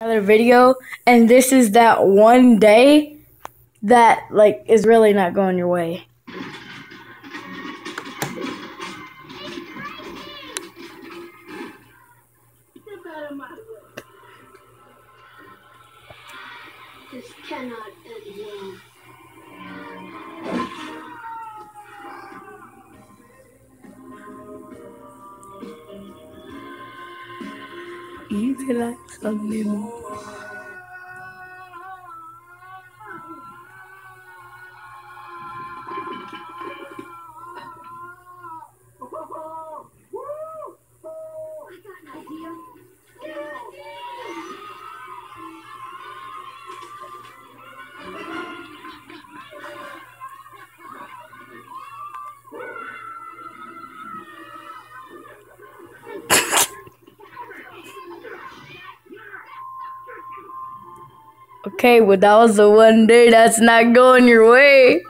another video and this is that one day that like is really not going your way. This cannot end well. e será só Okay, well that was the one day that's not going your way.